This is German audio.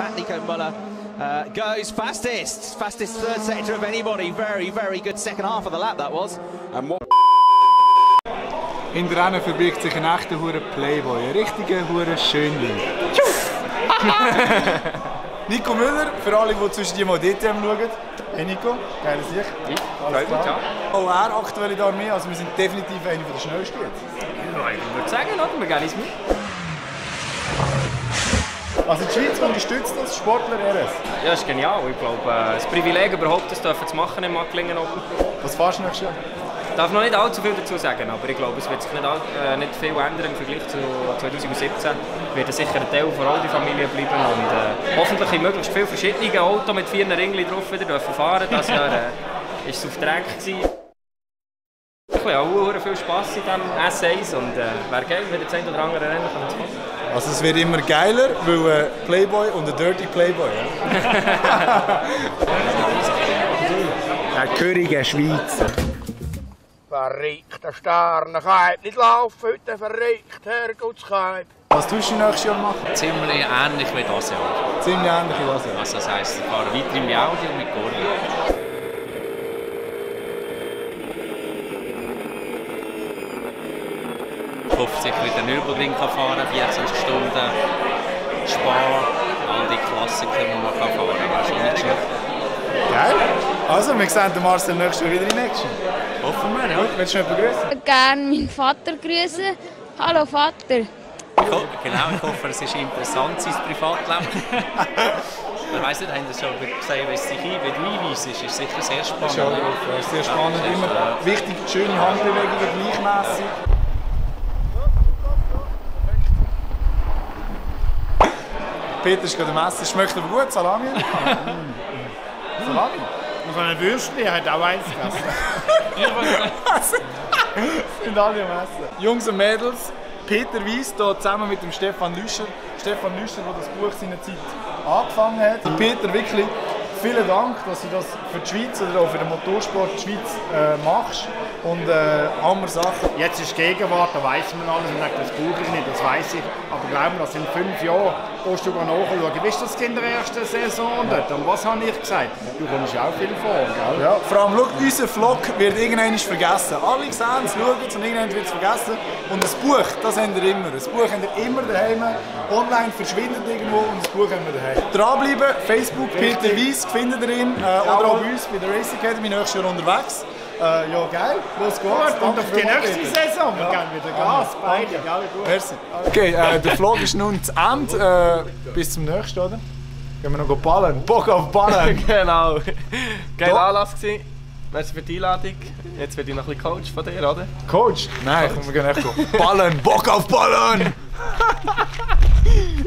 Pat Nico Muller uh, goes fastest, fastest third sector of anybody. Very, very good second half of the lap that was. And what In der Rennen verbirgt sich ein echter hure Playboy, ein richtiger hure Schönling. Nico Müller, für alle, die zwischen die mal DTM schauen. Hey Nico, geiles Licht. Alles klar. Auch er aktuell in der Armee, also wir sind definitiv einer der schnellsten jetzt. Ich würde sagen, oder? wir gehen ins mit. Also die Schweiz unterstützt das Sportler RS. Ja, das ist genial. Ich glaube, äh, das Privileg überhaupt, das dürfen zu machen im Macklingen Open. Was fahrst du nächstes Jahr? Ich darf noch nicht allzu viel dazu sagen, aber ich glaube, es wird sich nicht, äh, nicht viel ändern im Vergleich zu 2017. Wird sicher ein Teil von all die Familie bleiben und äh, hoffentlich in möglichst viele verschiedene Autos mit vier Ringli drauf wieder dürfen fahren. Das Jahr äh, ist es auf Dreck gewesen. Ich habe auch viel Spass in diesem S1 und äh, wäre geil, wenn das ein oder andere Rennen kommen. Also es wird immer geiler, weil äh, Playboy und ein Dirty Playboy. Ja? Der Könige Schweiz. Verrückter Sterne, kann nicht laufen, heute verrückt, Herrgottskeib. Was tust du nächstes Jahr machen? Ziemlich ähnlich wie das Jahr. Ziemlich ähnlich wie das Jahr. Also das heisst, ich fahre weiter im Audi und mit Gorli. Hoffe, dass ich wieder Nürburgring kann fahren kann, 24 Stunden. Spa, all die Klassiker, die man kann fahren kann. Das ist schon nicht schlecht. Geil. Also, wir sehen den Marcel nächstes Jahr wieder in Action. Hoffen wir, ja. Gut, willst du jemanden grüßen? Ich gerne meinen Vater grüßen. Hallo Vater. Genau, ich hoffe, es ist interessant, sein Privatleben. Ich weiss nicht, haben Sie schon gesehen, wie es sich ein, wie du einweist, ist ist sicher sehr spannend. Drauf. Ja, Sehr spannend. Ja, Immer ist, wichtig, schöne Handbewegungen, gleichmässig. Peter ist gerade am Essen. Schmeckt aber gut, Salami. Salami. Und so ein Würstchen hat auch eins gegessen. sind alle am Essen. Jungs und Mädels, Peter Weiss hier zusammen mit dem Stefan Lüscher. Stefan Lüscher, der das Buch seinerzeit angefangen hat. Und Peter, wirklich vielen Dank, dass du das für die Schweiz oder auch für den Motorsport die Schweiz äh, machst. Und äh, hammer Sachen. Jetzt ist Gegenwart, da weiss man alles und sagt, das brauche ich nicht, das weiss ich. Aber glaub mir, das in fünf Jahren musst du nachschauen. Wie ist das in der ersten Saison dort? Und was habe ich gesagt? Du kommst auch viel vor, gell? Ja, vor allem, schau, unser Vlog wird irgendwann vergessen. Alle sehen es, schauen es und irgendwann wird es vergessen. Und das Buch, das habt ihr immer. Das Buch habt ihr immer daheim. Online verschwindet irgendwo und das Buch haben wir daheim. Dranbleiben, Facebook, Peter Weiss, findet ihr ihn. Äh, oder auch bei uns bei der Race Academy nächstes Jahr unterwegs. Äh, ja, geil, los geht's. Gut, und auf die nächste. Saison, wir geben wieder Gas, beide, gell? Gut. Merci. Okay, äh, der Vlog ist nun zu Ende. Äh, bis zum nächsten, oder? Gehen wir noch ballen. Bock auf ballen. Genau. Doch. Anlass gewesen. Merci für die Einladung. Jetzt werde ich noch ein bisschen Coach von dir, oder? Coach? Nein, komm, wir gehen echt. Ballen, Bock auf ballen!